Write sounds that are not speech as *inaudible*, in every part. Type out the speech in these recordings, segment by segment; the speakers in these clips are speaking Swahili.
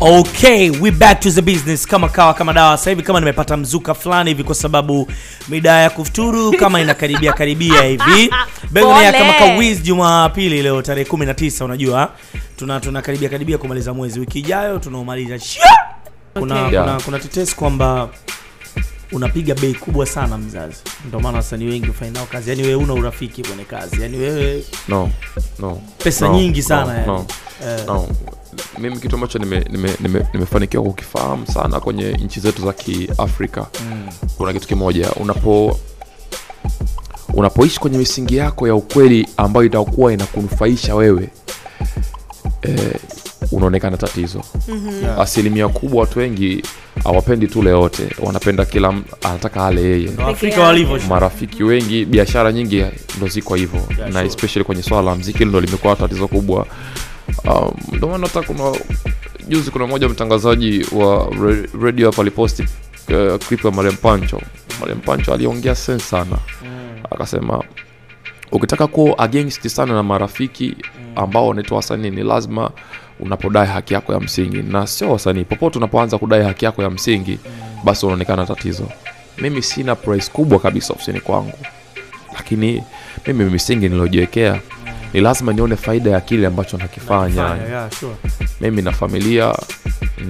okay we back to the business. Kama kawa kama dawa sasa hivi kama nimepata mzuka fulani hivi kwa sababu mida ya kufuturu kama inakaribia karibia hivi. *laughs* Pole. kama kawiz jumapili leo tarehe 19 unajua. Tuna tunakaribia karibia kumaliza mwezi. Wiki ijayo tunaomaliza kuna, Okay. kuna, Yeah. kuna tetesi kwamba unapiga bei kubwa sana mzazi. Ndio maana wasanii wengi ufainao nao kazi. Yani wewe una urafiki kwenye kazi. Yani wewe no no pesa no, nyingi sana no, yani. no, Eh, no. Mimi kitu ambacho nimefanikiwa nime, nime, nimefanikiwa kukifahamu sana kwenye nchi zetu za kiafrika mm, kuna kitu kimoja unapo unapoishi kwenye misingi yako ya ukweli ambayo itakuwa inakunufaisha wewe eh, unaonekana tatizo. Mm-hmm. yeah. asilimia kubwa watu wengi hawapendi tule yote wanapenda kila anataka ale yeye. Ndo Afrika walivyo. Marafiki wengi biashara nyingi ndo ziko hivyo. Yeah, na sure. especially kwenye swala la mziki ndo limekuwa tatizo kubwa um, maana hata kuna juzi kuna mmoja mtangazaji wa radio hapa aliposti uh, clip ya Mariam Pancho. Mariam Pancho aliongea sense sana. Mm, akasema ukitaka kuwa against sana na marafiki ambao wanaitwa wasanii ni lazima unapodai haki yako ya msingi. Na sio wasanii popote unapoanza kudai haki yako ya msingi basi unaonekana tatizo. Mimi sina price kubwa kabisa ofisini kwangu. Lakini mimi misingi nilojiwekea ni lazima nione faida ya kile ambacho nakifanya. Na yeah, sure. mimi na familia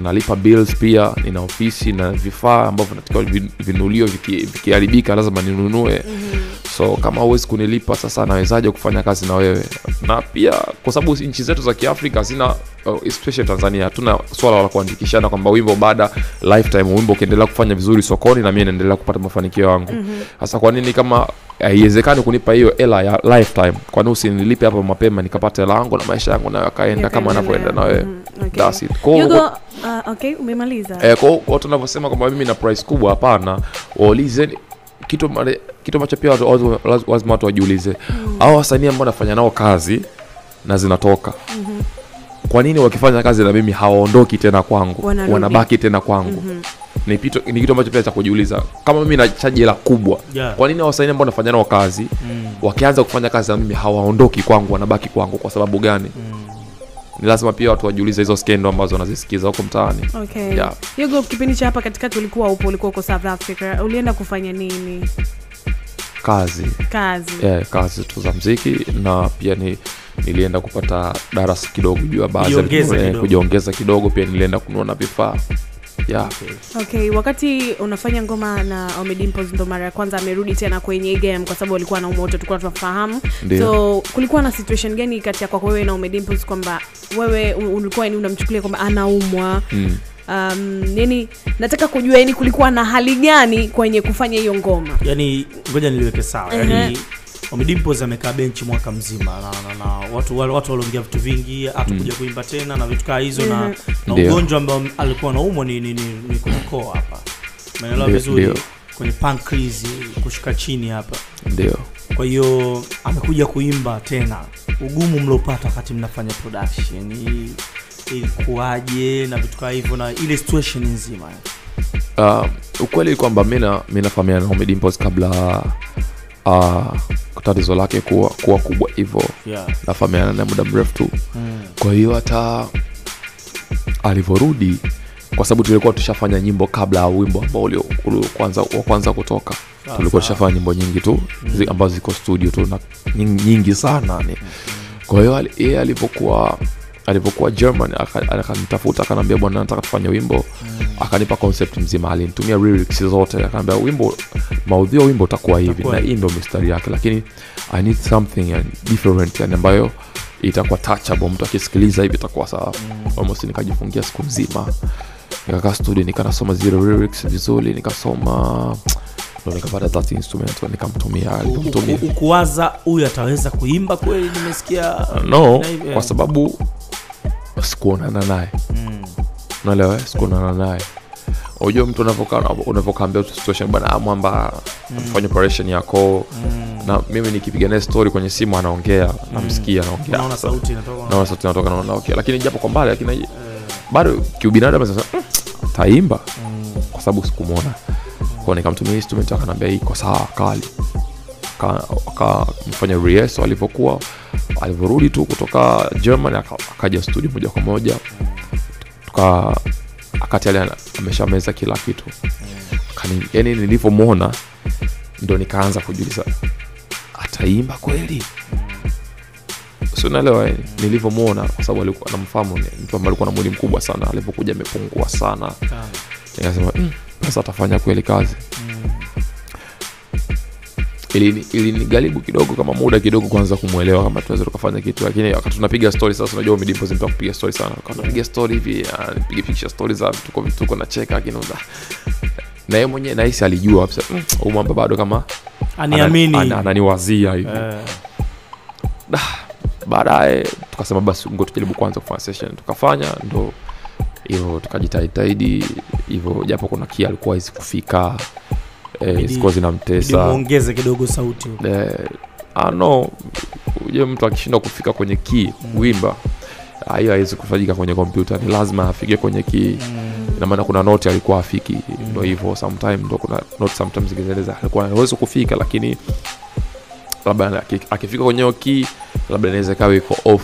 nalipa bills pia nina ofisi na vifaa ambavyo natakiwa vin- vinulio viki- vikiharibika lazima ninunue. Mm-hmm. so kama huwezi kunilipa sasa nawezaje kufanya kazi na wewe? Na pia kwa sababu nchi zetu za kiafrika zina uh, especially tanzania hatuna swala la kuandikishana kwamba wimbo baada lifetime wimbo ukiendelea kufanya vizuri sokoni na mi naendelea kupata mafanikio yangu. Sasa kwa nini kama haiwezekani kunipa hiyo hela ya lifetime. Kwani usinilipe hapa mapema nikapata hela yangu na maisha yangu nayo akaenda kama anavyoenda na wewe. Mhm. That's it. Kwa- Yugo, uh, Eh, hiyo watu wanavyosema kwamba mimi na price kubwa hapana. Waulize kitu kitu ambacho pia lazima watu wajiulize. Au wasanii ambao nafanya nao kazi na zinatoka kwa nini wakifanya kazi na mimi hawaondoki tena kwangu? Wanabaki tena kwangu. Ni, kitu, ni kitu ambacho pia cha kujiuliza kama mimi nachaji hela kubwa Yeah. kwa nini wasanii ambao nafanya nao kazi Mm, wakianza kufanya kazi na mimi hawaondoki kwangu wanabaki kwangu kwa sababu gani mm. ni lazima pia watu wajiulize hizo skendo ambazo wanazisikiza huko mtaani okay. Yeah. Yugo, kipindi cha hapa katikati ulikuwa upo ulikuwa uko south africa ulienda kufanya nini kazi kazi yeah, kazi tu za mziki na pia ni nilienda kupata darasa kidogo juu ya baadhi eh, kidogo. kujiongeza kidogo pia nilienda kununua na vifaa yeah. okay wakati unafanya ngoma na omedimpos ndo mara ya kwanza amerudi tena kwenye game kwa sababu alikuwa na umoto tulikuwa tunafahamu so kulikuwa na situation gani kati ya kwako wewe na omedimpos kwamba wewe ulikuwa ni unamchukulia kwamba anaumwa mm. um, yani nataka kujua yani kulikuwa na hali gani kwenye kufanya hiyo ngoma yani ngoja niliweke sawa uh-huh. yani Omidimpos amekaa benchi mwaka mzima na, na, na watu wale watu waliongea vitu vingi hatakuja kuimba tena na vitu kaa hizo mm -hmm. na na ugonjwa ambao alikuwa naumwa ni, ni, ni, ni kwenye koo hapa. Umeelewa vizuri? Dio. kwenye pancreas kushuka chini hapa. Ndio. Kwa hiyo amekuja kuimba tena. Ugumu mliopata wakati mnafanya production. Ilikuwaje na vitu kaa hivyo na ile situation nzima? Uh, ukweli kwamba mi na- nafahamiana na Dimpoz kabla uh, tatizo lake kuwa, kuwa kubwa hivo yeah. nafahamiana naye muda mrefu tu mm. kwa hiyo hata alivyorudi kwa sababu tulikuwa tushafanya nyimbo kabla ya wimbo ambao wa kwanza kutoka ah, tulikuwa tushafanya nyimbo nyingi tu zi, ambazo ziko studio tu na nyingi, nyingi sana ni mm. kwa hiyo yeye alivyokuwa alivyokuwa german aka- akanitafuta akanaambia bwana nataka tufanye wimbo. Akanipa concept mzima alinitumia lyrics zote akaniambia wimbo maudhi ya wimbo utakuwa hivi na hii ndo mistari yake lakini i need something different yani ambayo itakuwa touchable. Mtu akisikiliza hivi itakuwa sawa. Almost nikajifungia siku nzima nikakaa studio nikanasoma zile lyrics vizuri nikasoma ndo nikapata that instrument nikamtumia nikamtumia. ukuwaza huyu ataweza kuimba kweli? Nimesikia no kwa eh. sababu sikuonana naye. Mm. unaelewa eh? sikuonana naye. Unajua mtu unavyokaa- unavyokaambia tu situation bana ah, mwamba afanya operation yako. Mm. na mimi nikipiga naye story kwenye simu anaongea namsikia anaongeanaona sauti inatoka naona sauti inatoka naona okay. Lakini japo kwa mbali lakini bado kiubinadamu sasa mm, taimba kwa sababu sikumwona kwa nikamtumia instrument akanaambia hii iko sawa kali. Aka- akamfanya rehearsal alivyokuwa alivyorudi tu kutoka germany akaja studio moja kwa moja. Tuka akati ali ameshameza kila kitu. Kani, yani nilivyomwona ndo nikaanza kujuliza ataimba kweli? Si unaelewa eh? nilivyomwona kwa sababu alikuwa anamfahamu mtu ambaye alikuwa na mwili mkubwa sana alivyokuja amepungua sana. Nikasema mm, sasa atafanya kweli kazi. Ili ilinigaribu kidogo kama muda kidogo kwanza kumwelewa kama tunaweza tukafanya kitu lakini wakati tunapiga story sasa unajua Omidipo zimpa kupiga story sana. Kwa tunapiga story hivi ah, nipige picha story za vituko vituko na cheka lakini uza. Na yeye mwenyewe nahisi alijua kabisa. Mm, huyu mwamba bado kama aniamini. ana- ana- ananiwazia hivi. Eh, baadaye tukasema basi ngo tujaribu kwanza kufanya session. Tukafanya ndo hivyo tukajitahidi hivyo japo kuna kia alikuwa hizi kufika eh, zinamtesa. muongeze kidogo sauti. Eh, ah, uje mtu akishindwa kufika kwenye kii kuimba ah, hiyo awezi kufanyika kwenye kompyuta ni lazima afike kwenye kii inamaana kuna noti alikuwa afiki ndo hivo sometime ndo kuna sometimes alikuwa hawezi kufika lakini labda akifika kwenye hiyo key labda inaweza ikawa iko off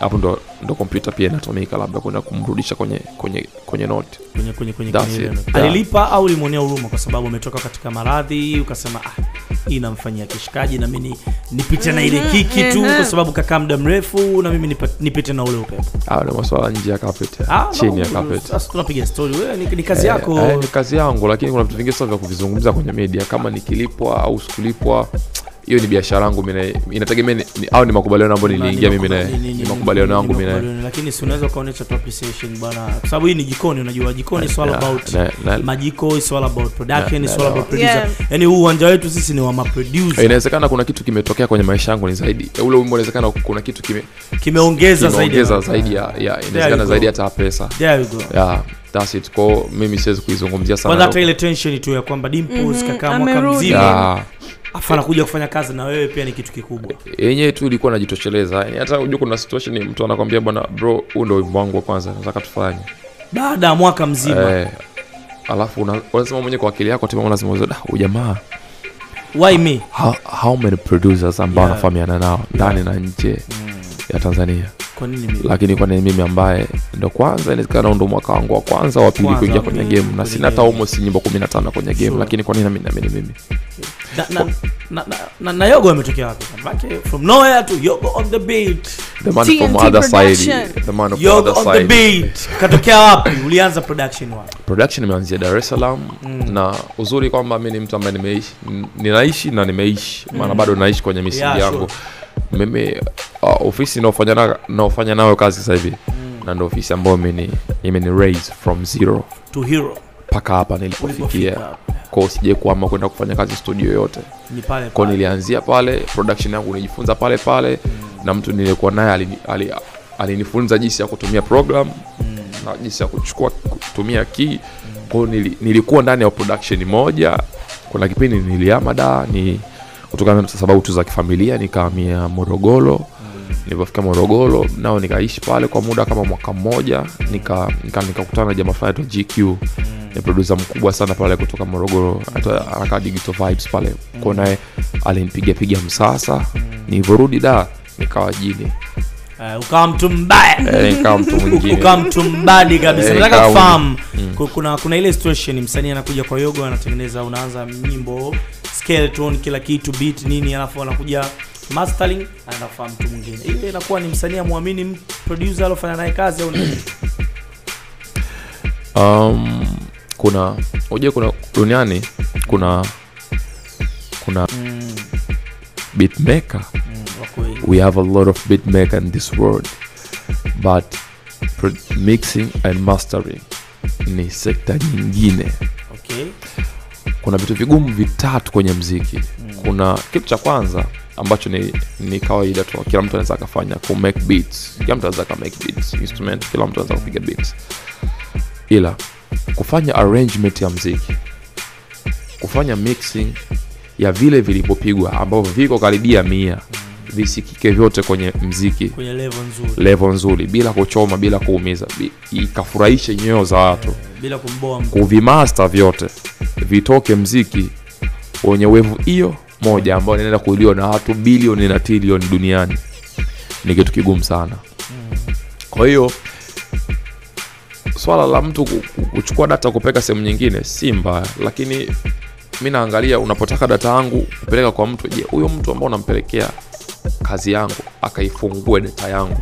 hapo ndo ndo kompyuta pia inatumika labda kwenda kumrudisha kwenye kwenye kwenye note. Kwenye kwenye kwenye kwenye Yeah. alilipa au ulimwonea huruma kwa sababu ametoka katika maradhi ukasema ah, hii namfanyia kishikaji na mimi nipite na ile kiki tu mhm. kwa sababu kakaa muda mrefu na mimi nipite na ule upepo. Ah, ni maswala nje ya carpet. Ah, chini no, ya carpet. sasa tunapiga story wewe ni, ni kazi Eh, yako. eh, ni kazi yangu lakini kuna vitu vingi sana vya kuvizungumza kwenye media. Kama nikilipwa au sikulipwa hiyo ni biashara yangu mimi inategemea ni, ni, au ni makubaliano ambayo niliingia mimi naye ni- makubaliano yangu mimi naye lakini si unaweza ukaonyesha tu appreciation bwana kwa sababu hii ni jikoni unajua jikoni is all about majiko is all about production is all about producer. Yani huu uwanja wetu sisi ni wa maproducer. Inawezekana kuna kitu kimetokea kwenye maisha yangu ni zaidi. Ule wimbo inawezekana kuna kitu kime- kimeongeza zaidi. kimeongeza zaidi ya, inawezekana zaidi hata pesa. There you go. Yeah, that's it. Kwao mimi siwezi kuizungumzia kwanza sana hata ile tension tu ya kwamba Dimples Mhm, kakaa mwaka mzima Yeah, afu anakuja kufanya kazi na wewe pia ni kitu kikubwa. Yenyewe tu ilikuwa najitosheleza yani hata unajua kuna situation mtu anakwambia bwana bro huu ndo wimbo wangu wa kwanza nataka tufanye. Baada ya mwaka mzima. Eh, alafu unasema mwenyewe kwa akili yako timamu lazima uzoda huyu jamaa. Why me? How, how many producers ambao Yeah. anafahamiana nao ndani yeah. na nje mm. ya tanzania? Kwa nini mimi? Lakini kwa nini mimi ambaye ndo kwanza inawezekana ndo mwaka wangu wa kwanza wa pili kuingia kwenye game. Na sina hata almost nyimbo kumi na tano kwenye game Sure. lakini kwa nini nami naamini mimi na, na, na, na, na, na yogo ametokea wapi? Manake from nowhere to yogo on the beat. The man TNT from other side the man of yogo other on the beat. Katokea wapi? Ulianza production wapi? Production imeanzia dar es salaam. Mm. na uzuri kwamba mi ni mtu ambaye nimeishi ninaishi na nimeishi. Maana bado naishi kwenye misingi Yeah, yangu. mimi uh, ofisi naofanya na- naofanya nayo kazi sasa hivi na ndo ofisi ambayo imeni imeni raise from zero. To hero mpaka hapa nilipofikia. Ko usije sije kuama kwenda kufanya kazi studio yoyote pale. nilianzia pale production yangu nijifunza pale pale na mtu nilikuwa naye alini- ali- alinifunza jinsi ya kutumia program na jinsi ya kuchukua kutumia key. Kwao nili, nilikuwa ndani ya production moja. Kuna kipindi niliama da ni kutokana na sababu tu za kifamilia nikaamia morogoro. Nilipofika morogoro nao nikaishi pale kwa muda kama mwaka mmoja nika nika- nikakutana na jamaa fulani gq gq ni produsa mkubwa sana pale kutoka morogoro. Anakaa digital vibes pale. Ko naye alimpigapiga msasa. Nilivyorudi da nikawa jini. Eh, ukawa mtu mbaya. Eh, mtu mwingine. *laughs* Mtu mbadi kabisa. Eh, nataka kufahamu Mm. kuna kuna ile situation msanii anakuja kwa yogo anatengeneza unaanza nyimbo skeleton kila kitu beat nini alafu anakuja mastering anaenda kufahamu mtu mwingine. Ile inakuwa ni msanii amwamini producer alofanya naye kazi au nini um, kuna unajua kuna duniani kuna kuna mm, beatmaker. Mm, okay. we have a lot of beatmaker in this world but mixing and mastering ni sekta nyingine. Okay. Kuna vitu vigumu vitatu kwenye mziki. Mm. kuna kitu cha kwanza ambacho ni, ni kawaida tu kila mtu anaweza akafanya ku make beats. Kila mtu anaweza aka make beats instrument kila mtu anaweza kupiga beats. Ila kufanya arrangement ya mziki kufanya mixing ya vile vilivyopigwa ambavyo viko karibia mia visikike vyote kwenye mziki kwenye level nzuri. level nzuri bila kuchoma bila kuumiza ikafurahishe nyoyo za watu. Bila kumboa mtu. Kuvimaster vyote vitoke mziki wenye wevu hiyo moja ambayo inaenda kuiliwa na watu bilioni na trilioni duniani. Ni kitu kigumu sana. Kwa hiyo swala la mtu ku- ku- kuchukua data kupeleka sehemu nyingine si mbaya lakini mi naangalia unapotaka data yangu kupeleka kwa mtu je huyo mtu ambao unampelekea kazi yangu akaifungue data yangu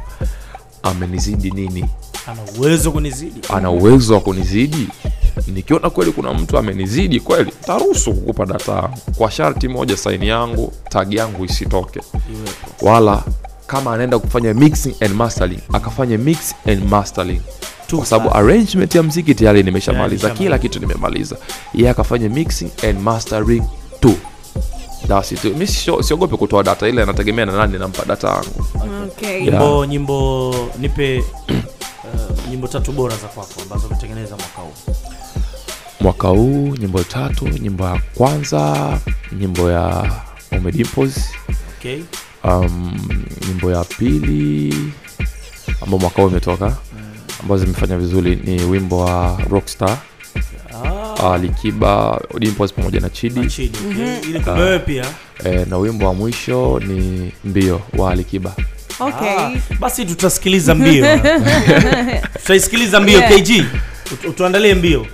amenizidi nini? Ana uwezo kunizidi? Ana uwezo wa kunizidi? Nikiona kweli kuna mtu amenizidi kweli taruhusu kukupa data yangu. Kwa sharti moja saini yangu tag yangu isitoke. Wala kama anaenda kufanya mixing and mastering akafanya mix and mastering kwa sababu arrangement ya mziki tayari nimeshamaliza yeah, kila kitu nimemaliza. Yeye akafanya mixing and mastering tu. Tu mi sio- siogopi kutoa data ile anategemea na nani nampa data yangu. Okay. Yeah. nyimbo nyimbo nipe *clears throat* uh, nyimbo tatu bora za kwako ambazo umetengeneza mwaka huu. Mwaka huu nyimbo tatu nyimbo ya kwanza nyimbo ya Omedimpos okay. Um, nyimbo ya pili ambao mwaka huu imetoka ambazo zimefanya vizuri ni wimbo wa rockstar ah, alikiba Dimpos pamoja na chidi Chidi, okay. mm-hmm. wewe pia Eh, na wimbo wa mwisho ni mbio wa alikiba Okay. Ah, basi tutasikiliza mbio *laughs* tutaisikiliza mbio Yeah. kg utuandalie mbio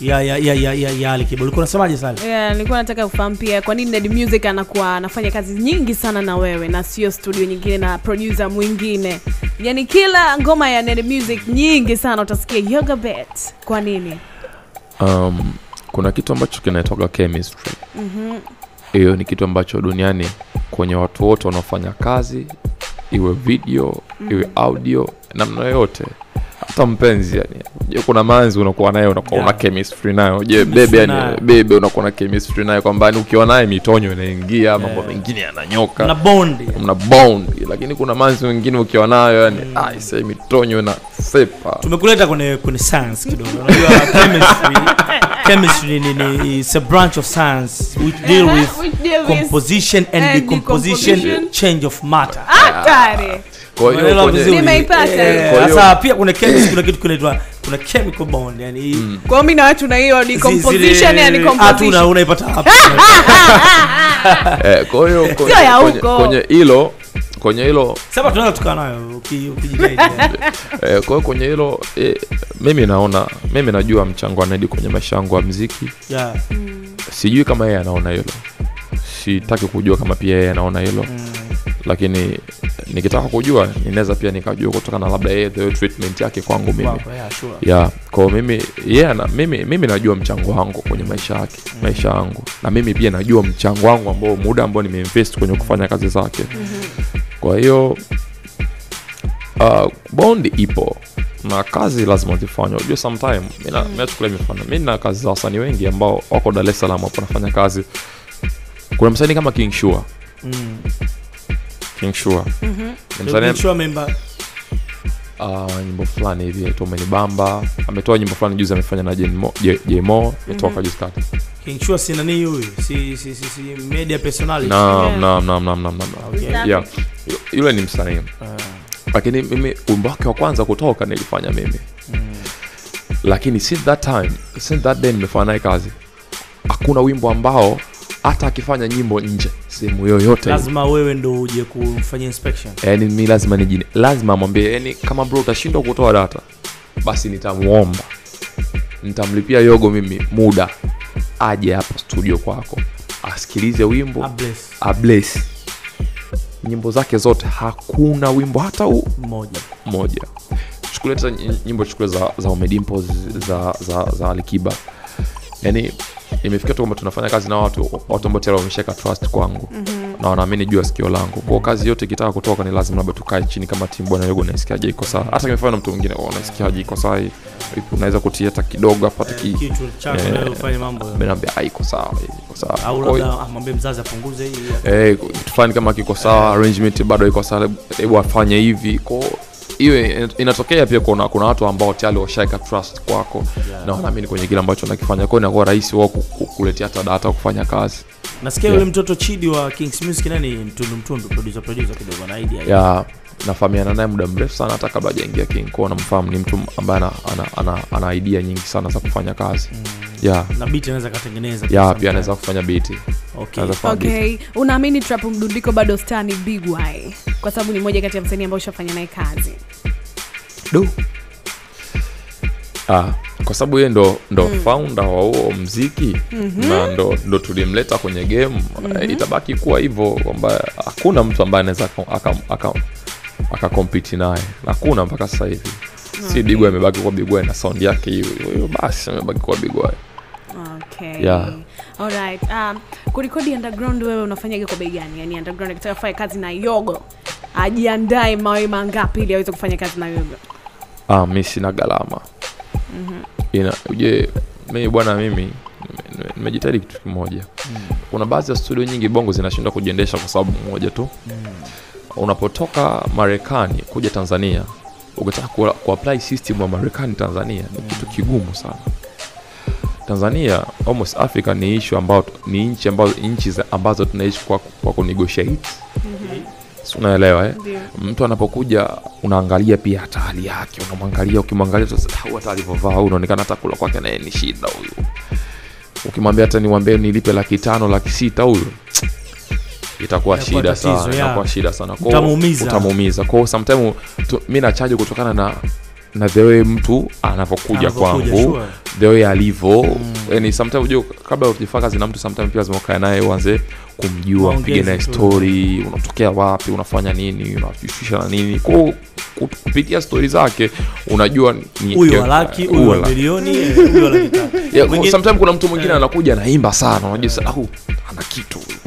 ya ya ya ya ya, ya alikiba ulikuwa unasemaje Yeah, nilikuwa nataka kufahamu pia kwa nini Ned Music anakuwa anafanya kazi nyingi sana na wewe na sio studio nyingine na producer mwingine. yani kila ngoma ya Ned Music nyingi sana utasikia Yoga Bet. Kwa nini? um, kuna kitu ambacho kinaitwa chemistry hiyo ni kitu ambacho duniani kwenye watu wote wanaofanya kazi iwe video mm -hmm. iwe audio namna yoyote hata mpenzi yani. Je kuna manzi unakuwa naye unakuwa Yeah. una chemistry nayo? Je bebe yani bebe unakuwa na chemistry nayo? Kwamba ni ukiwa naye mitonyo inaingia mambo mengine yananyoka. Na bondi mna bond. Lakini kuna manzi wengine ukiwa nayo yani mm. ai mitonyo na sepa. Tumekuleta kwenye kwenye science kidogo. Unajua chemistry *laughs* chemistry ni, ni is a branch of science. Which deal with Which deal composition and and decomposition decomposition. change of matter. Hatari. Kwa hiyo? Nimeipata. Sasa pia kuna chemistry kuna kitu kinaitwa kuna chemical bond yani Kwa mimi na watu na hiyo decomposition yani Ah, hatuna unaipata hapa eh, kwa hiyo *laughs* kwenye- Sio ya huko. kwenye hilo kwenye hilo sasa tunaweza tukaa nayo ukijitahidi *laughs* eh, kwa hiyo kwenye hilo eh, mimi naona mimi najua mchango wa Nedi kwenye maisha yangu ya mziki yeah. sijui kama yeye anaona hilo sitaki kujua kama pia yeye anaona hilo mm. Lakini nikitaka kujua ninaweza pia nikajua kutokana na labda yeye the treatment yake kwangu mimi Wako, yeah, sure. yeah. kwao mimi yeye na, mimi, mimi najua mchango wangu kwenye maisha yake mm. maisha yangu na mimi pia najua mchango wangu ambao muda ambao nimeinvest kwenye kufanya kazi zake mm-hmm. kwa hiyo uh, bondi ipo na kazi lazima zifanywa unajua sometime mina mm. nachukulia mifano mi na kazi za wasanii wengi ambao wako dar es salaam hapo nafanya kazi kuna msanii kama king Shua. Mm. King Shua. ni King Shua member. Uh, nyimbo fulani hivi aitwa umenibamba ametoa nyimbo fulani juzi amefanya na jmo jmo imetoka juzi kati kinchua si nani huyu? Si si si, si media personality. Naam naam naam naam naam naam yeah. Yule ni msanii. Uh. lakini mimi wimbo wake wa kwanza kutoka nilifanya mimi. Mm. lakini since that time since that day nimefanya naye kazi. Hakuna wimbo ambao hata akifanya nyimbo nje sehemu yoyote. Lazima wewe ndo uje kufanya inspection. Yani mi lazima nijini lazima amwambie yani kama bro utashindwa kutoa data. Basi nitamuomba nitamlipia yogo mimi muda aje hapa studio kwako. Asikilize wimbo. Bless. abless nyimbo zake zote hakuna wimbo hata u moja. moja. Chukulia nyimbo chukule za, za omedimpo za, za, za alikiba. Yani imefika tu kwamba tunafanya kazi na watu watu ambao tayari wameshaka trust kwangu. Mm-hmm. na wanaamini juu ya sikio langu. Kwao kazi yote ikitaka kutoka ni lazima labda tukae chini kama timu bwana yogo naisikiaje iko sawa? Hata kimefanya na mtu mwingine unaisikiaje naisikiaje iko sawa? Unaweza kutia hata kidogo hapa hata ki kitu chako Eh, naambia "Ah, iko sawa iko sawa. Au labda amwambie mzazi apunguze hii Eh, kitu fulani kama kiko sawa arrangement bado iko sawa hebu afanye hivi. Ko hiyo inatokea pia kuna, kuna watu ambao tayari washaeka trust kwako Yeah. na wanaamini kwenye kile ambacho nakifanya kwao inakuwa rahisi wao kukuletea ku- kuletea hata data kufanya kazi nasikia yule yule mtoto chidi wa kings music nani? Mtundu mtundu producer producer kidogo na idea ya nafahamiana naye muda mrefu sana hata kabla hajaingia king. Kwao namfahamu ni mtu ambaye ana, ana, ana, ana idea nyingi sana za kufanya kazi. Mm. ya. Na beat anaweza katengeneza ya pia anaweza kufanya biti okay. Kufanya beat. okay unaamini trap mdundiko bado star ni big y kwa sababu ni moja kati ya msanii ambao ushafanya naye kazi. Do ah, kwa sababu yeye ndo, ndo founder wa huo mziki na ndo, ndo tulimleta kwenye game eh, itabaki kuwa hivyo kwamba hakuna mtu ambaye anaweza akakompiti naye hakuna mpaka sasa hivi si bigwa amebaki kuwa bigwa na sound yake hiyo hiyo basi amebaki kuwa bigwa Okay. Yeah. Alright. Um, kurekodi underground wewe unafanyaje kwa bei gani? Yaani underground akitaka kufanya kazi na Yogo ajiandae mawe mangapi ili aweze kufanya kazi na Yogo? ah, mi sina gharama ina uje mimi bwana mimi nime- nime- nimejitahidi kitu kimoja. Mm. kuna baadhi ya studio nyingi bongo zinashindwa kujiendesha kwa sababu moja tu. Mm. unapotoka marekani kuja tanzania ukitaka ku, kuapply system wa marekani tanzania ni kitu kigumu sana. Tanzania almost africa ni ishu ambao ni nchi ambazo nchi ambazo tunaishi kwa, kwa kunegotiate Si unaelewa eh? Mtu anapokuja unaangalia pia hata hali yake unamwangalia ukimwangalia sasa "Ah, hata alivyovaa unaonekana hata kula kwake naye ni shida huyu. Ukimwambia hata niwambie nilipe laki tano laki sita huyu *tsk* itakuwa shida tatizo, sana itakuwa shida sana. Utamuumiza. ko kwao sometime mi nachaji kutokana na na the way mtu anavyokuja kwangu sure. alivo way alivyo. Yani sometime ujue kabla ujifaa kazi na mtu sometime pia lazima ukae naye uanze kumjua mpige naye stori, unatokea wapi unafanya nini unajishusha na nini. Ko kupitia stori zake unajua ni huyu wa huyu wa wa laki. milioni eh, huyu wa laki tatu. *laughs* Yeah, Mwingine- sometime kuna mtu mwingine anakuja anaimba sana unajua au ana kitu huyu.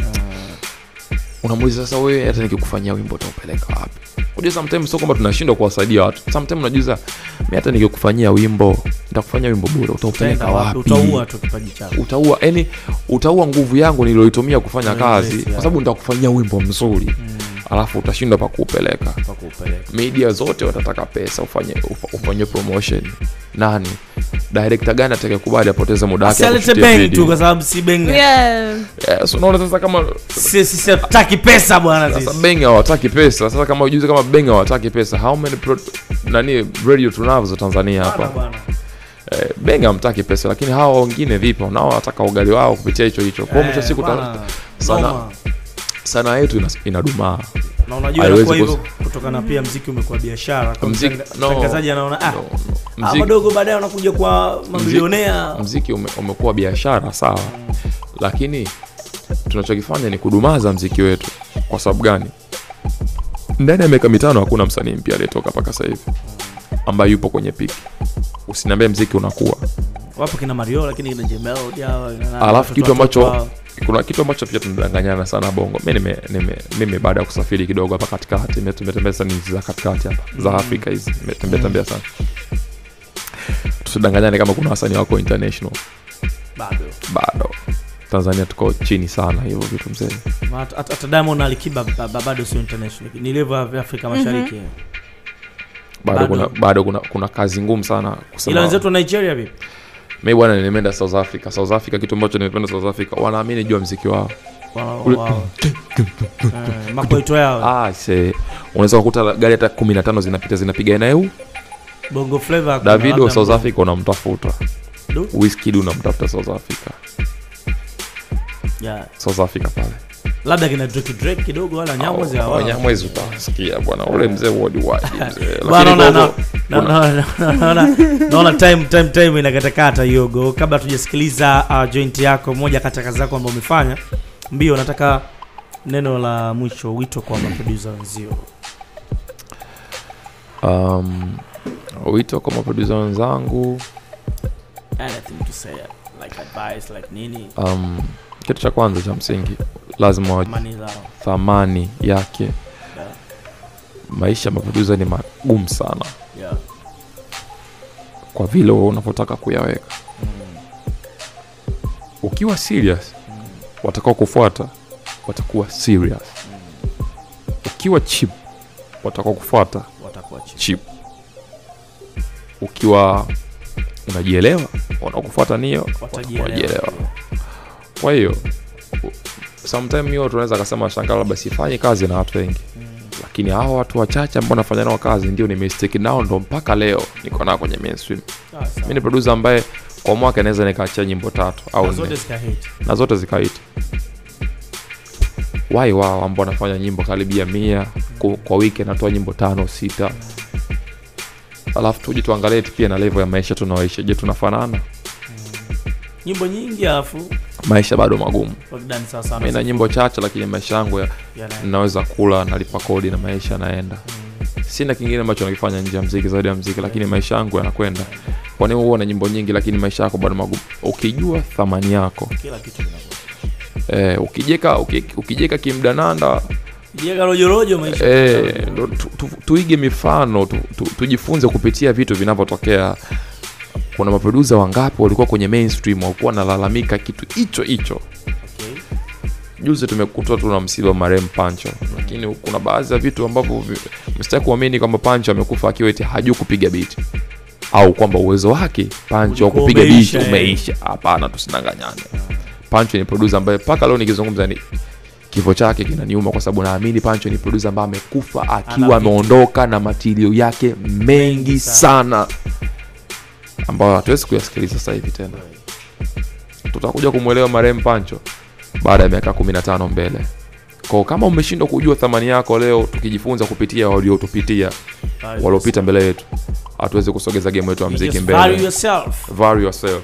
Unamuuliza sasa wewe hata nikikufanyia wimbo utaupeleka wapi? Unajua sometimes sio kwamba tunashindwa kuwasaidia watu. Sometimes unajuza mi hata nikikufanyia wimbo nitakufanyia wimbo bure utaupeleka wapi? utaua tu kipaji chako. Utaua yani utaua nguvu yangu niliyoitumia kufanya Mm, kazi kwa sababu nitakufanyia wimbo mzuri alafu utashindwa pakuupeleka pa media zote watataka pesa ufanye ufa- ufanye promotion. Nani? Direkta gani atakayekubali apoteze muda wake asialete akushutie tu kwa sababu si beng Yes, unaona sasa kama si sisi hatutaki pesa bwana beng hawataki pesa. Sasa kama ujuzi kama beng hawataki pesa how many pro, nani radio tunazo tanzania hapa? Eh, beng hamtaki pesa lakini hawa wengine vipo nao wanataka ugali wao kupitia hicho hicho. Kwa mwisho wa Eh, siku ta- sana noma. sana yetu inadumaa na unajua inakuwa hivyo kutokana pia mziki umekuwa biashara. Kwa Mziki- mtangazaji anaona ah, No, no. Mziki- wadogo baadaye wanakuja kwa mamilionea. mziki ume, umekuwa biashara sawa. Lakini tunachokifanya ni kudumaza mziki wetu. Kwa sababu gani? Ndani ya miaka mitano hakuna msanii mpya aliyetoka mpaka sahivi hivi ambaye yupo kwenye piki usiniambie mziki unakuwa. Wapo kina mario lakini kina alafu kitu ambacho. Kuna kitu ambacho pia tunadanganyana sana bongo. Mi nime, nime, mimi baada ya kusafiri kidogo hapa katikati tumetembea sana nchi za katikati hapa za afrika hizi. Nimetembea tembea sana. Tusidanganyane kama kuna wasanii wako international. Bado. Bado. Tanzania tuko chini sana hivyo vitu mzee. Hata Diamond Alikiba bado sio international. Ni level ya Afrika Mashariki bado, Bado. kuna bado kuna, kuna kazi ngumu sana ila kusema wenzetu wa Nigeria vipi mi bwana nimeenda south africa. South africa kitu ambacho nimependa south africa. Wanaamini jua ya mziki wao. Eh, *laughs* ah, se. Unaweza kukuta gari hata kumi na tano zinapita zinapiga eneo bongo flavor hakuna, davido south africa unamtafuta Du? Unamtafuta south africa. Yeah. south africa pale labda kina Drake Drake kidogo wala nyamwezi hawa. Nyamwezi utawasikia bwana. Ule mzee worldwide *laughs* mzee. Bwana, naona na- Bongo- na- na- na- na- naona- naona time time time inakatakata yogo. Kabla tujasikiliza uh, joint yako moja kati kazi zako ambayo umefanya mbio nataka neno la mwisho wito kwa maproducer wenzio. Um, wito kwa maproducer wenzangu. Anything to say like advice like nini? Um, kitu cha kwanza cha msingi lazima wajue thamani yake yeah. maisha ya maprodusa ni magumu sana yeah. kwa vile unavyotaka kuyaweka Mm. ukiwa serious Mm. watakao kufuata watakuwa serious ukiwa chip watakao kufuata watakuwa chip, chip ukiwa unajielewa wanakufuata niyo watajielewa kwa hiyo sometime hiyo tunaweza kasema shangaa labda sifanyi kazi na watu wengi. Mm. lakini hawa watu wachache ambao nafanya nao kazi ndio nimestiki nao ndo mpaka leo niko nao kwenye mainstream mi ni producer ambaye kwa mwaka naweza nikaachia nyimbo tatu au Na nne. zote na zote zikaita wai wao ambao wanafanya nyimbo karibia mia kwa wiki anatoa nyimbo tano sita. Alafu tuje tuangalie pia na level ya maisha tunaoishi. Je tunafanana? Nyimbo nyingi alafu maisha bado magumu. Mi na nyimbo chache lakini maisha yangu ya- naweza kula nalipa kodi na maisha yanaenda. Mm. sina kingine ambacho nakifanya nje ya mziki zaidi ya mziki lakini maisha yangu yanakwenda. Kwani huwa na nyimbo nyingi lakini maisha yako bado magumu? Ukijua thamani yako. Kila kitu eh, ukijeka ukijeka kimdananda. Jega tuige eh, tu, tu, tuige mifano tu, tu, tujifunze kupitia vitu vinavyotokea kuna maprodusa wangapi walikuwa kwenye mainstream walikuwa wanalalamika kitu hicho hicho? Okay. juzi tumekutwa tuna msiba marem marehemu pancho. Lakini kuna baadhi ya vitu ambavyo msitaki kuamini kwamba pancho amekufa akiwa eti hajui kupiga biti au kwamba uwezo wake pancho wa kupiga biti umeisha, eh. hapana tusidanganyane. Pancho ni produsa ambaye mpaka leo nikizungumza ni kifo chake kinaniuma kwa sababu naamini pancho ni produsa ambaye amekufa akiwa ameondoka na matilio yake mengi sana ambayo hatuwezi kuyasikiliza sasa hivi tena. Tutakuja kumwelewa marehemu pancho baada ya miaka 15 mbele. Ko kama umeshindwa kujua thamani yako leo tukijifunza kupitia waliotupitia waliopita mbele yetu hatuwezi kusogeza game yetu ya mziki mbele. value yourself. Value yourself.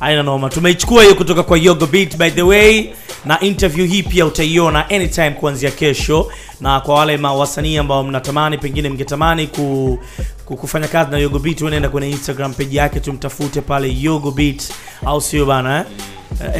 Aina noma. Tumeichukua hiyo kutoka kwa Yogo beat by the way na interview hii pia utaiona anytime kuanzia kesho. Na kwa wale wasanii ambao mnatamani pengine mngetamani ku, kufanya kazi na yogo beat unaenda kwenye instagram page yake tumtafute pale yogo beat au sio bana eh?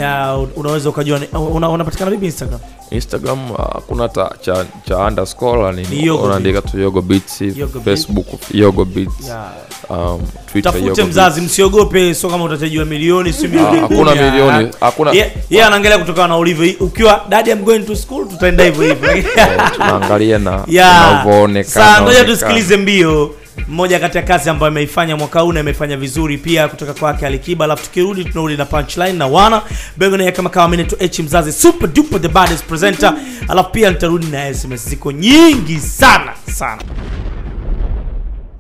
Ya, unaweza ukajua una, unapatikana vipi instagram? Instagram uh, kuna ta cha, cha underscore Ni unaandika tu yogo beats Yogo facebook yogo beats yeah. um, twitter tafute yogo mzazi msiogope sio kama utatajua milioni si milioni Ah, hakuna ah. milioni, hakuna- Yeye yeah, yeah, anaangalia kutokana na ulivyo ukiwa daddy I'm going to school tutaenda hivyo hivyo. *laughs* Tunaangalia na yeah. unavyoonekana Sasa ngoja tusikilize mbio mmoja kati ya kazi ambayo ameifanya mwaka huu na imefanya vizuri pia kutoka kwake alikiba. Alafu tukirudi tunarudi na punchline na wana. Bengone kama kawa to h mzazi super duper the baddest presenter. Alafu pia nitarudi na sms. Ziko nyingi sana sana